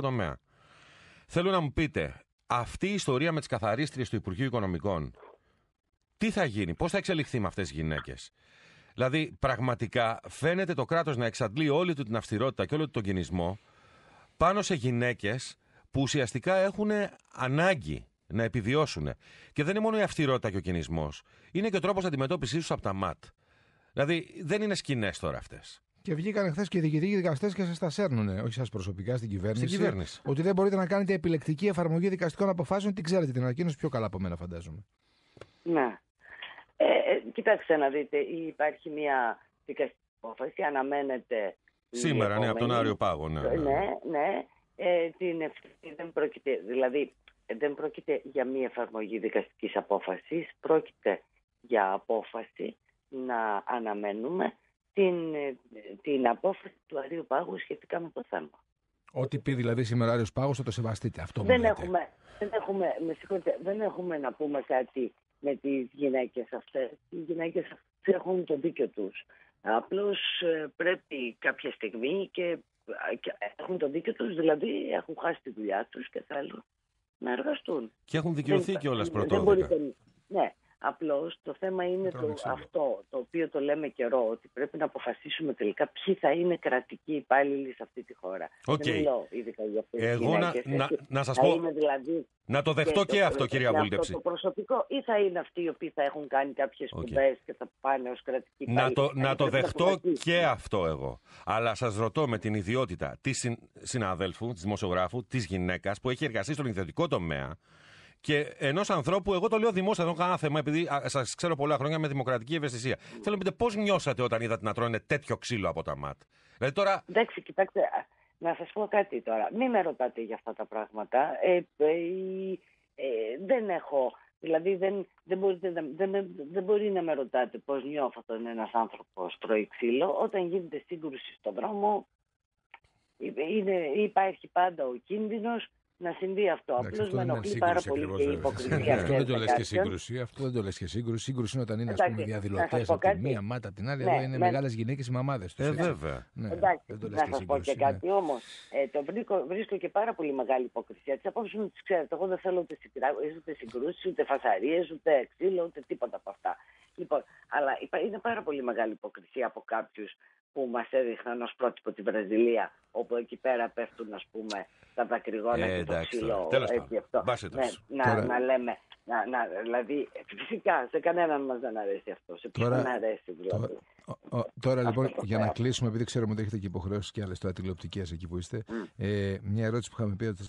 τομέα. Θέλω να μου πείτε, αυτή η ιστορία με τις καθαρίστριες του Υπουργείου Οικονομικών, τι θα γίνει, πώς θα εξελιχθεί με αυτές τις γυναίκες; Δηλαδή, πραγματικά φαίνεται το κράτος να εξαντλεί όλη του την αυστηρότητα και όλο του τον κινησμό πάνω σε γυναίκες που ουσιαστικά έχουν ανάγκη να επιβιώσουν. Και δεν είναι μόνο η αυστηρότητα και ο κινησμός, είναι και ο τρόπος αντιμετώπιση τους από τα ΜΑΤ. Δηλαδή, δεν είναι σκηνές τώρα αυτές. Και βγήκαν χθες και οι διοικητικοί δικαστές και σας τα σέρνουν, όχι σας προσωπικά, στην κυβέρνηση. Στην κυβέρνηση. Ότι δεν μπορείτε να κάνετε επιλεκτική εφαρμογή δικαστικών αποφάσεων. Την ξέρετε την ανακοίνωση πιο καλά από μένα, φαντάζομαι. Ναι. Ε, ε, κοιτάξτε να δείτε, υπάρχει μια δικαστική απόφαση, αναμένεται. Σήμερα, ναι, από τον Άριο Πάγο. Ναι, ναι. ναι, ναι ε, την ευθύνη δεν πρόκειται, δηλαδή δεν πρόκειται για μία εφαρμογή δικαστικής απόφασης, πρόκειται για απόφαση να αναμένουμε την, την απόφαση του Αρίου Πάγου σχετικά με το θέμα. Ό,τι πει δηλαδή σήμερα Άριος Πάγος θα το σεβαστείτε. Αυτό δεν, λέτε. έχουμε, δεν, έχουμε, με δεν έχουμε να πούμε κάτι με τις γυναίκες αυτές. Οι γυναίκες αυτές έχουν το δίκιο τους. Απλώς ε, πρέπει κάποια στιγμή και, και έχουν το δίκιο τους, δηλαδή έχουν χάσει τη δουλειά τους και θέλουν να εργαστούν. Και έχουν δικαιωθεί κιόλας πρωτόδικα. Ναι, Απλώς το θέμα είναι το, αυτό, το οποίο το λέμε καιρό, ότι πρέπει να αποφασίσουμε τελικά ποιοι θα είναι κρατικοί υπάλληλοι σε αυτή τη χώρα. Okay. Δεν μιλώ ειδικά για αυτές Εγώ να, να, να σας πω, δηλαδή να το δεχτώ και, και αυτό κυρία Βούλτεψη. Το προσωπικό ή θα είναι αυτοί οι οποίοι θα έχουν κάνει κάποιες okay. σπουδές και θα πάνε ως κρατικοί υπάλληλοι. Να το, να το δεχτώ και αυτό εγώ. Αλλά σας ρωτώ με την ιδιότητα της συναδέλφου, της δημοσιογράφου, της γυναίκας που έχει εργαστεί στον ιδιωτικό τομέα και ενός ανθρώπου, εγώ το λέω δημόσια, δεν έχω κανένα θέμα, επειδή σας ξέρω πολλά χρόνια με δημοκρατική ευαισθησία. Θέλω να πείτε πώς νιώσατε όταν είδατε να τρώνε τέτοιο ξύλο από τα ΜΑΤ; Δηλαδή τώρα... Εντάξει, κοιτάξτε, να σας πω κάτι τώρα. Μην με ρωτάτε για αυτά τα πράγματα. Ε, ε, ε, δεν έχω. Δηλαδή δεν, δεν, μπορείτε, δεν, δεν μπορεί να με ρωτάτε πώς νιώθω όταν ένας άνθρωπος τρώει ξύλο. Όταν γίνεται σύγκρουση στον δρόμο είναι, υπάρχει πάντα ο κίνδυνος να συμβεί αυτό. Απλώς με ενοχλεί πάρα πολύ και η υποκρισία. Αυτό δεν το λες και σύγκρουση. Αυτό δεν το λες και σύγκρουση. Σύγκρουση είναι όταν είναι ας πούμε, διαδηλωτές από τη μία μάτα την άλλη. Εδώ είναι μεγάλες γυναίκες οι μαμάδες τους. Ε, βέβαια. Εντάξει, να σας πω και κάτι όμως. Το βρίσκω και πάρα πολύ μεγάλη υποκρισία. Τις απόψεις μου τις ξέρετε. Εγώ δεν θέλω ούτε συγκρούσεις, ούτε φασαρίες, ούτε ξύλο, ούτε τίποτα από αυτά. Λοιπόν, αλλά είναι πάρα πολύ μεγάλη υποκρισία από κάποιους που μας έδειχναν ως πρότυπο τη Βραζιλία, όπου εκεί πέρα πέφτουν ας πούμε, τα δακρυγόνα ε, και το ξύλο. Έτσι, αυτό. Ναι, να, Τώρα... να λέμε, να, να, δηλαδή, φυσικά σε κανέναν μας δεν αρέσει αυτό. Σε ποιον δεν αρέσει δηλαδή. Τώρα, ο, τώρα λοιπόν, για να κλείσουμε, επειδή ξέρουμε ότι έχετε και υποχρεώσεις και άλλες τώρα τηλεοπτικές εκεί που είστε, mm. ε, μια ερώτηση που είχαμε πει ότι